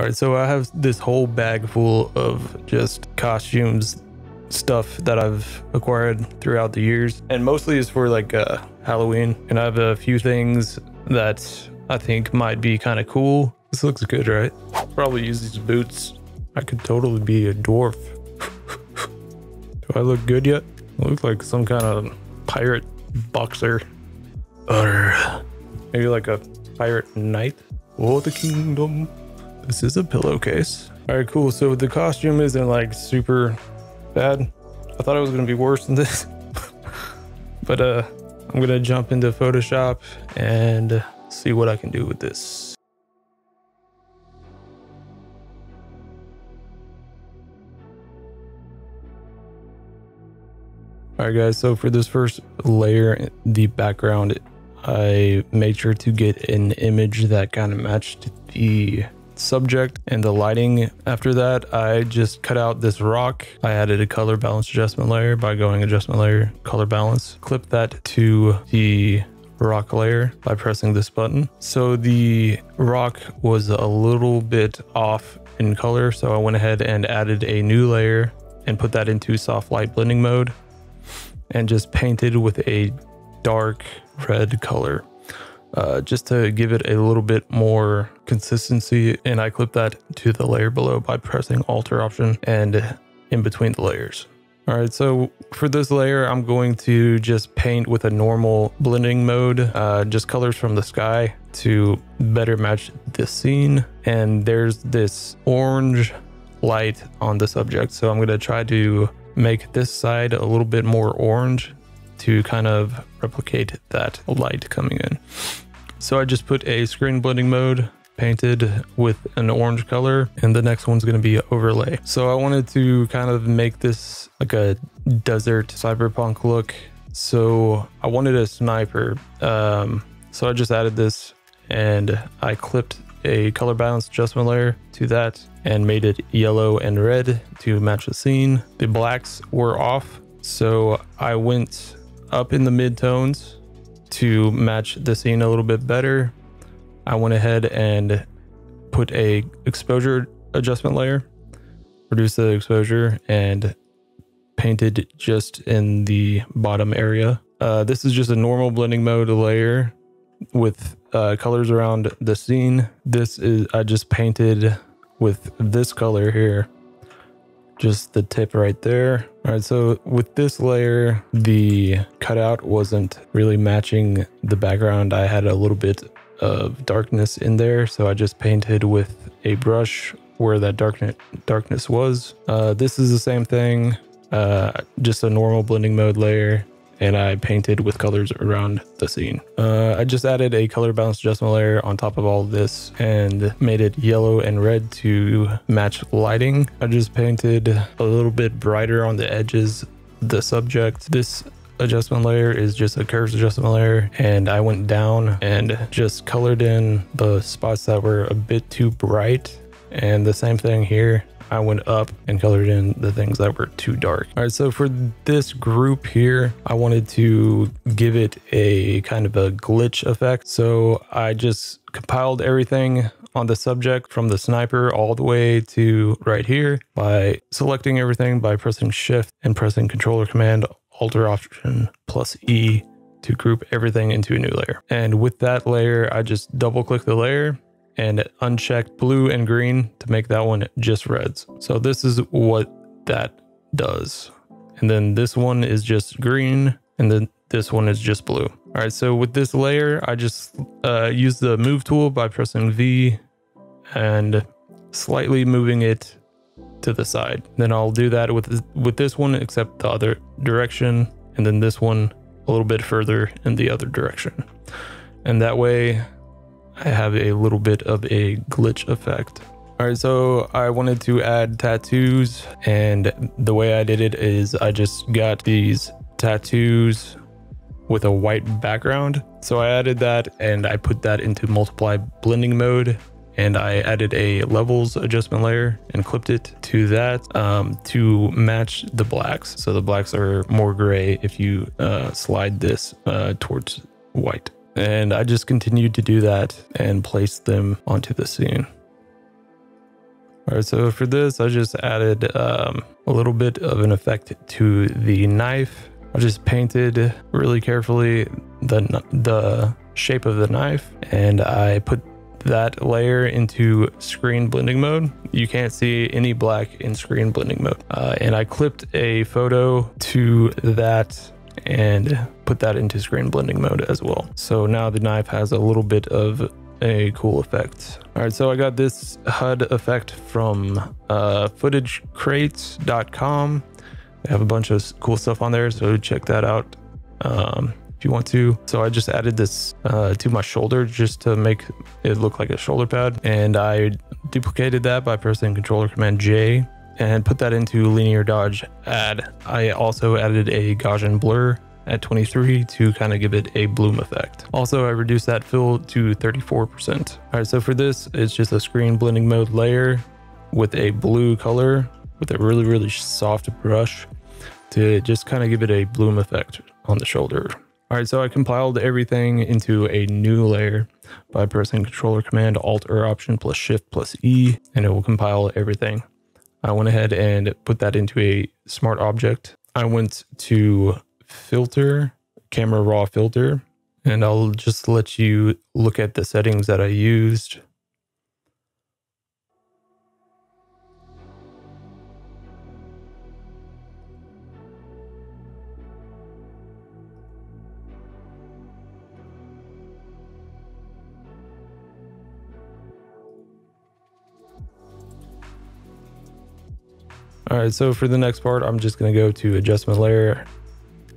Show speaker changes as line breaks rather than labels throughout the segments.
All right, so I have this whole bag full of just costumes, stuff that I've acquired throughout the years, and mostly is for like uh, Halloween. And I have a few things that I think might be kind of cool. This looks good, right? Probably use these boots. I could totally be a dwarf. Do I look good yet? I look like some kind of pirate boxer. Or maybe like a pirate knight. Oh, the kingdom. This is a pillowcase. All right, cool. So the costume isn't like super bad. I thought it was gonna be worse than this. but uh, I'm gonna jump into Photoshop and see what I can do with this. All right, guys. So for this first layer, the background, I made sure to get an image that kind of matched the subject and the lighting. After that, I just cut out this rock. I added a color balance adjustment layer by going adjustment layer, color balance. Clip that to the rock layer by pressing this button. So the rock was a little bit off in color. So I went ahead and added a new layer and put that into soft light blending mode and just painted with a dark red color uh, just to give it a little bit more consistency. And I clip that to the layer below by pressing Alter option and in between the layers. All right, so for this layer, I'm going to just paint with a normal blending mode, uh, just colors from the sky to better match the scene. And there's this orange light on the subject. So I'm going to try to make this side a little bit more orange to kind of replicate that light coming in. So I just put a screen blending mode painted with an orange color and the next one's going to be overlay. So I wanted to kind of make this like a desert cyberpunk look. So I wanted a sniper. Um, so I just added this and I clipped a color balance adjustment layer to that and made it yellow and red to match the scene. The blacks were off, so I went up in the mid-tones to match the scene a little bit better. I went ahead and put a exposure adjustment layer, reduced the exposure and painted just in the bottom area. Uh, this is just a normal blending mode layer with uh, colors around the scene. This is, I just painted with this color here, just the tip right there. All right, so with this layer, the cutout wasn't really matching the background. I had a little bit of darkness in there, so I just painted with a brush where that darkness darkness was. Uh, this is the same thing, uh, just a normal blending mode layer and I painted with colors around the scene. Uh, I just added a color balance adjustment layer on top of all of this and made it yellow and red to match lighting. I just painted a little bit brighter on the edges the subject. This adjustment layer is just a curves adjustment layer and I went down and just colored in the spots that were a bit too bright and the same thing here I went up and colored in the things that were too dark. All right, so for this group here, I wanted to give it a kind of a glitch effect. So I just compiled everything on the subject from the sniper all the way to right here by selecting everything by pressing shift and pressing controller command alter option plus E to group everything into a new layer. And with that layer, I just double click the layer and uncheck blue and green to make that one just reds. So this is what that does. And then this one is just green and then this one is just blue. All right, so with this layer, I just uh, use the move tool by pressing V and slightly moving it to the side. Then I'll do that with, with this one, except the other direction. And then this one a little bit further in the other direction. And that way I have a little bit of a glitch effect. All right, so I wanted to add tattoos and the way I did it is I just got these tattoos with a white background. So I added that and I put that into multiply blending mode and I added a levels adjustment layer and clipped it to that um, to match the blacks. So the blacks are more gray if you uh, slide this uh, towards white. And I just continued to do that and place them onto the scene. All right, so for this, I just added um, a little bit of an effect to the knife. I just painted really carefully the the shape of the knife, and I put that layer into screen blending mode. You can't see any black in screen blending mode. Uh, and I clipped a photo to that and put that into screen blending mode as well. So now the knife has a little bit of a cool effect. All right, so I got this HUD effect from uh, footagecrates.com. They have a bunch of cool stuff on there, so check that out um, if you want to. So I just added this uh, to my shoulder just to make it look like a shoulder pad. And I duplicated that by pressing Controller Command J and put that into linear dodge add. I also added a Gaussian blur at 23 to kind of give it a bloom effect. Also, I reduced that fill to 34%. All right, so for this, it's just a screen blending mode layer with a blue color with a really, really soft brush to just kind of give it a bloom effect on the shoulder. All right, so I compiled everything into a new layer by pressing Controller Command Alt or Option plus Shift plus E, and it will compile everything. I went ahead and put that into a smart object. I went to filter, camera raw filter, and I'll just let you look at the settings that I used. All right, so for the next part, I'm just gonna go to adjustment layer,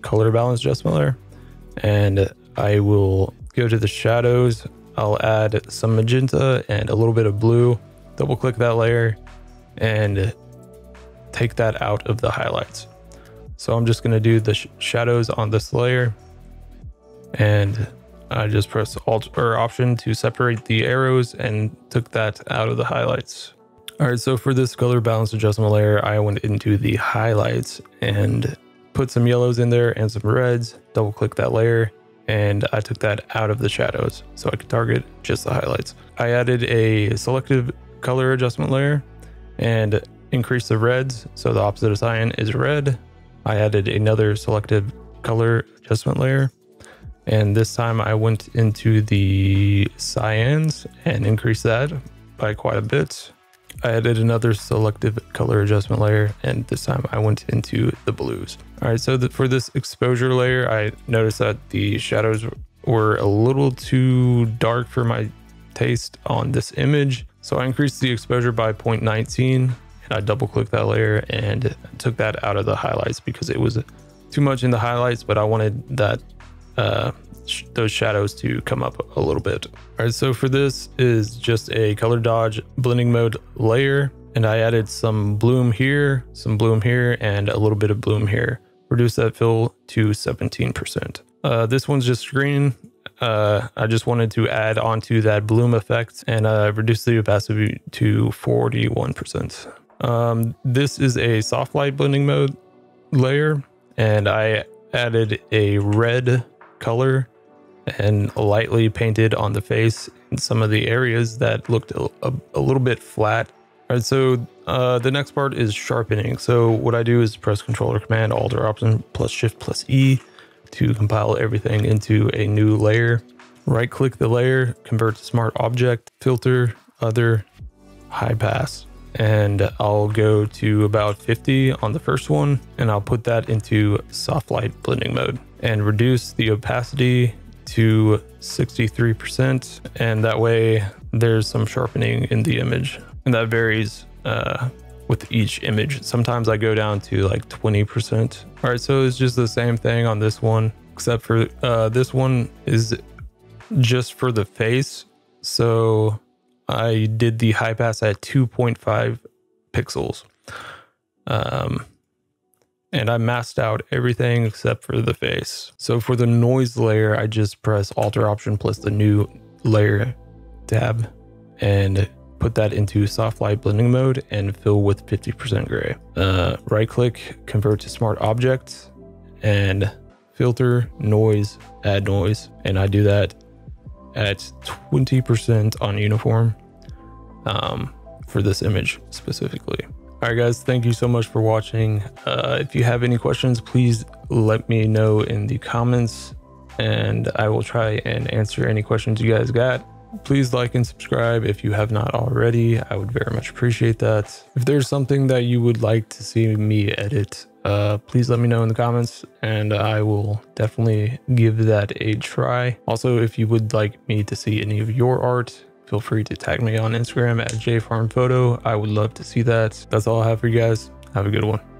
color balance adjustment layer, and I will go to the shadows. I'll add some magenta and a little bit of blue, double click that layer and take that out of the highlights. So I'm just gonna do the sh shadows on this layer and I just press alt or option to separate the arrows and took that out of the highlights. All right, so for this color balance adjustment layer, I went into the highlights and put some yellows in there and some reds, double click that layer, and I took that out of the shadows so I could target just the highlights. I added a selective color adjustment layer and increased the reds, so the opposite of cyan is red. I added another selective color adjustment layer, and this time I went into the cyans and increased that by quite a bit. I added another selective color adjustment layer, and this time I went into the blues. All right, so the, for this exposure layer, I noticed that the shadows were a little too dark for my taste on this image. So I increased the exposure by 0.19 and I double clicked that layer and took that out of the highlights because it was too much in the highlights, but I wanted that uh, those shadows to come up a little bit. All right, so for this is just a color dodge blending mode layer. And I added some bloom here, some bloom here, and a little bit of bloom here. Reduce that fill to 17%. Uh, this one's just green. Uh, I just wanted to add onto that bloom effect and uh, reduce the opacity to 41%. Um, this is a soft light blending mode layer, and I added a red color and lightly painted on the face in some of the areas that looked a, a, a little bit flat. All right, so uh, the next part is sharpening. So what I do is press Controller Command Alt or Option plus Shift plus E to compile everything into a new layer. Right click the layer, convert to Smart Object, Filter, Other, High Pass. And I'll go to about 50 on the first one, and I'll put that into Soft Light Blending mode and reduce the opacity to 63%. And that way there's some sharpening in the image. And that varies uh, with each image. Sometimes I go down to like 20%. All right, so it's just the same thing on this one, except for uh, this one is just for the face. So I did the high pass at 2.5 pixels. Um, and I masked out everything except for the face. So for the noise layer, I just press Alt or Option plus the new layer tab and put that into soft light blending mode and fill with 50% gray. Uh, right click, convert to smart object and filter noise, add noise. And I do that at 20% on uniform. Um, for this image specifically. All right, guys, thank you so much for watching. Uh, if you have any questions, please let me know in the comments and I will try and answer any questions you guys got. Please like and subscribe if you have not already. I would very much appreciate that. If there's something that you would like to see me edit, uh, please let me know in the comments and I will definitely give that a try. Also, if you would like me to see any of your art, feel free to tag me on Instagram at jfarmphoto. I would love to see that. That's all I have for you guys. Have a good one.